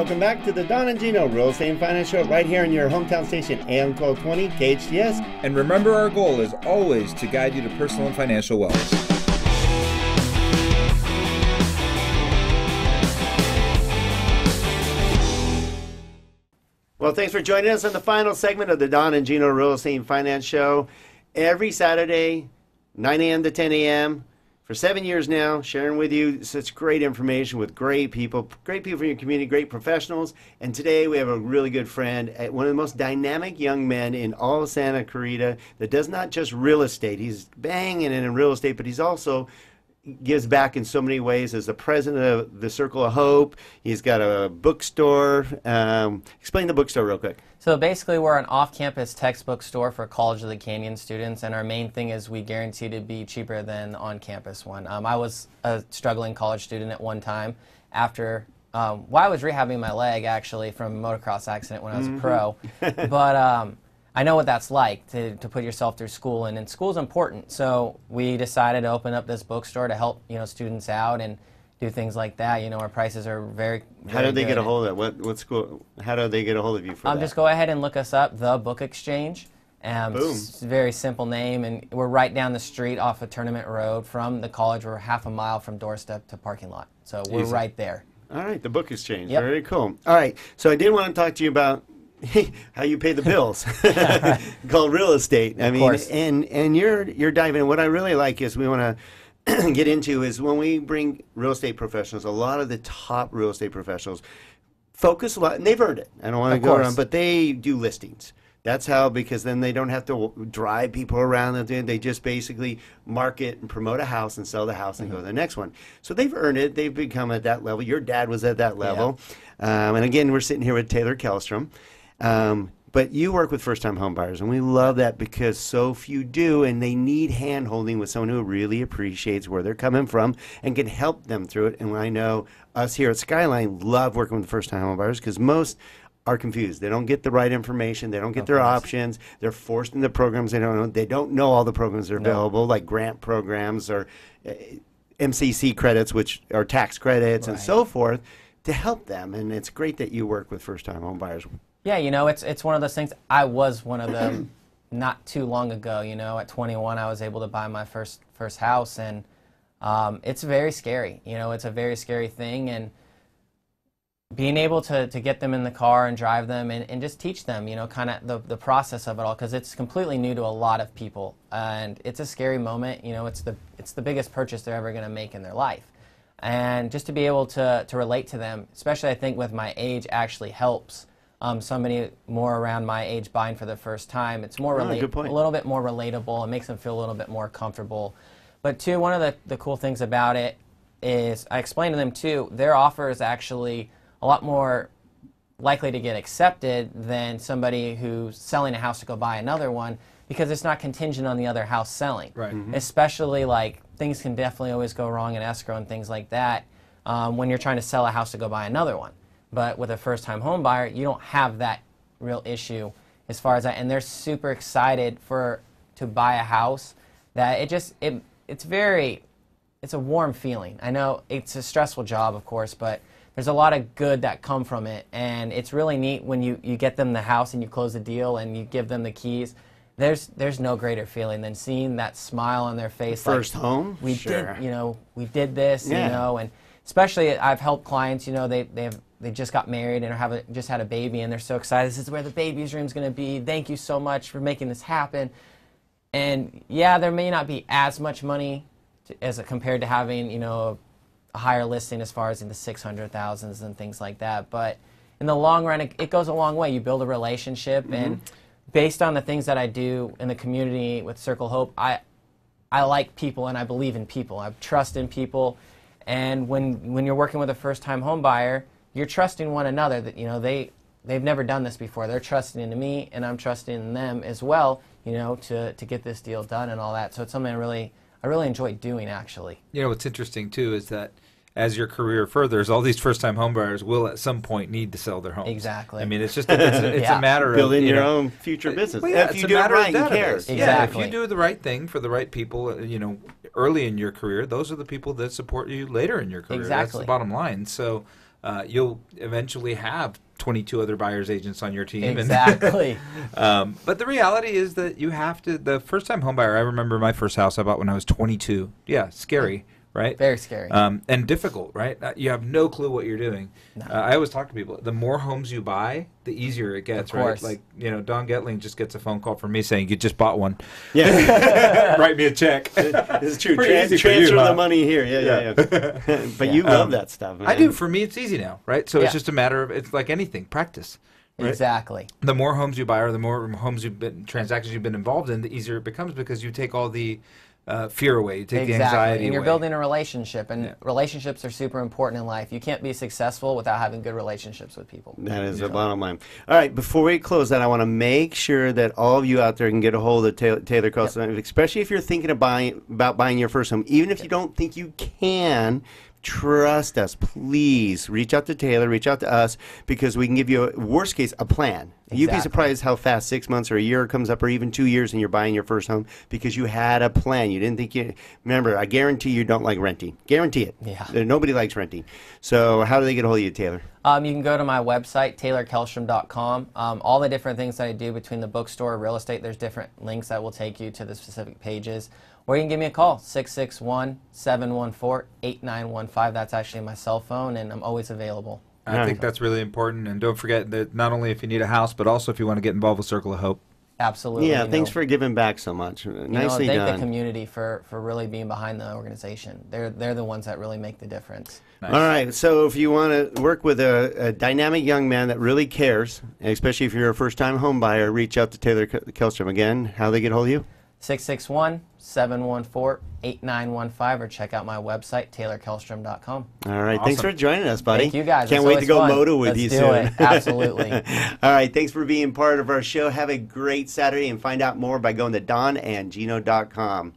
Welcome back to the Don and Gino Real Estate and Finance Show right here in your hometown station, AM 1220 KHTS. And remember, our goal is always to guide you to personal and financial wellness. Well, thanks for joining us on the final segment of the Don and Gino Real Estate and Finance Show. Every Saturday, 9 a.m. to 10 a.m. For seven years now, sharing with you such great information with great people, great people from your community, great professionals. And today we have a really good friend, uh, one of the most dynamic young men in all Santa Clarita that does not just real estate. He's banging in real estate, but he's also gives back in so many ways as the president of the Circle of Hope. He's got a bookstore. Um, explain the bookstore real quick. So basically, we're an off-campus textbook store for College of the Canyon students, and our main thing is we guarantee to be cheaper than the on-campus one. Um, I was a struggling college student at one time after. Um, well, I was rehabbing my leg actually from a motocross accident when I was mm-hmm. a pro, but um, I know what that's like to, to put yourself through school, and, and school's important. So we decided to open up this bookstore to help you know students out and do things like that. You know, our prices are very. very how do they good. get a hold of it? What what school? How do they get a hold of you for um, that? Just go ahead and look us up, the Book Exchange. Um, Boom. It's a very simple name, and we're right down the street off of Tournament Road from the college. We're half a mile from doorstep to parking lot, so we're Easy. right there. All right, the book exchange. Yep. Very cool. All right, so I did want to talk to you about how you pay the bills called real estate. I Of mean, course. and and you're you're diving. What I really like is we want to get into is when we bring real estate professionals. A lot of the top real estate professionals focus a lot, and they've earned it. I don't want to go course. around, but they do listings. That's how because then they don't have to drive people around. They just basically market and promote a house and sell the house and go to the next one. So they've earned it. They've become at that level. Your dad was at that level. Um, and again, we're sitting here with Taylor Kellstrom. Um, but you work with first time homebuyers, and we love that because so few do, and they need hand holding with someone who really appreciates where they're coming from and can help them through it. And I know us here at Skyline love working with first time homebuyers because most are confused. They don't get the right information. They don't get Of their course. options. They're forced into programs they don't know. They don't know all the programs that are No. available, like grant programs or uh, MCC credits, which are tax credits and so forth, to help them. And it's great that you work with first time home buyers. Yeah, you know, it's it's one of those things. I was one of them not too long ago. You know, at 21, I was able to buy my first first house, and um, it's very scary. You know, it's a very scary thing, and being able to, to get them in the car and drive them and, and just teach them, you know, kind of the, the process of it all, because it's completely new to a lot of people, and it's a scary moment. You know, it's the it's the biggest purchase they're ever going to make in their life, and just to be able to to relate to them, especially I think with my age, actually helps. Um, somebody more around my age buying for the first time, it's more Oh, good point. a little bit more relatable. It makes them feel a little bit more comfortable. But two, one of the, the cool things about it is I explained to them too, their offer is actually a lot more likely to get accepted than somebody who's selling a house to go buy another one because it's not contingent on the other house selling. Right. Mhm. Especially like things can definitely always go wrong in escrow and things like that um, when you're trying to sell a house to go buy another one. But with a first time home buyer, you don't have that real issue as far as that. And they're super excited for to buy a house that it just it it's very it's a warm feeling. I know it's a stressful job, of course, but there's a lot of good that come from it, and it's really neat when you, you get them the house and you close the deal and you give them the keys. There's there's no greater feeling than seeing that smile on their face. like, First home? we Sure. did, you know, we did this, Yeah. you know, and especially I've helped clients, you know, they they have they just got married and have a, just had a baby and they're so excited. This is where the baby's room's going to be. Thank you so much for making this happen. And yeah, there may not be as much money to, as a, compared to having, you know, a higher listing as far as in the 600,000s and things like that. But in the long run, it, it goes a long way. You build a relationship, mm-hmm. and based on the things that I do in the community with Circle Hope, I, I like people and I believe in people. I trust in people. And when, when you're working with a first time home buyer, you're trusting one another that, you know, they, they've never done this before. They're trusting in me and I'm trusting in them as well, you know, to, to get this deal done and all that. So it's something I really, I really enjoy doing actually. You know what's interesting too is that as your career furthers, all these first-time homebuyers will at some point need to sell their homes. Exactly. I mean, it's just a, it's, a, it's Yeah. a matter Building of you your know, own future business. Well, yeah, if it's you a do it matter of right, who cares? database. Yeah, if you do the right thing for the right people, uh, you know, early in your career, those are the people that support you later in your career. Exactly. That's the bottom line. So, uh, you'll eventually have 22 other buyers agents on your team. and- Exactly. um, but the reality is that you have to. The first time home buyer, I remember my first house I bought when I was 22. Yeah, scary, right? Very scary. um, and difficult, right? Uh, You have no clue what you're doing. Uh, I always talk to people: the more homes you buy, the easier it gets, Of right? Like you know, Don Goettling just gets a phone call from me saying, "You just bought one. Yeah, Write me a check." it's true. Pretty Tran- easy for you, transfer huh? the money here. Yeah, yeah, yeah. but you love Um, that stuff. Man. I do. For me, it's easy now, right? So Yeah. it's just a matter of it's like anything, practice. right? Exactly. The more homes you buy, or the more homes you've been transactions you've been involved in, the easier it becomes because you take all the uh, fear away, you take the exactly. anxiety and you're away. building a relationship, and Yeah. relationships are super important in life. You can't be successful without having good relationships with people. That is the bottom line. All right, before we close that, I want to make sure that all of you out there can get a hold of Taylor, Taylor Carlson, especially if you're thinking of buying, about buying your first home. Even if you don't think you can, trust us. Please reach out to Taylor, reach out to us, because we can give you, a, worst case, a plan. You'd be surprised how fast six months or a year comes up, or even two years, and you're buying your first home because you had a plan. You didn't think you. Remember, I guarantee you don't like renting. Guarantee it. Yeah. Nobody likes renting. So, how do they get a hold of you, Taylor? Um, you can go to my website, taylorkellstrom.com. Um, all the different things that I do between the bookstore, real estate, there's different links that will take you to the specific pages. Or you can give me a call, 661 714 8915. That's actually my cell phone, and I'm always available. I think that's really important, and don't forget that not only if you need a house, but also if you want to get involved with Circle of Hope. Absolutely. Yeah, thanks know. for giving back so much. you know, Nicely thank the community for, for really being behind the organization. They're, they're the ones that really make the difference. Nice. All right, so if you want to work with a, a dynamic young man that really cares, especially if you're a first-time home buyer, reach out to Taylor K- Kellstrom. Again, how they get hold of you? 661 714 8915 or check out my website, taylorkellstrom.com. All right, thanks for joining us, buddy. Thank you guys. Can't It's wait to go fun. moto with Let's you do soon. it. Absolutely. All right, thanks for being part of our show. Have a great Saturday and find out more by going to donandgino.com.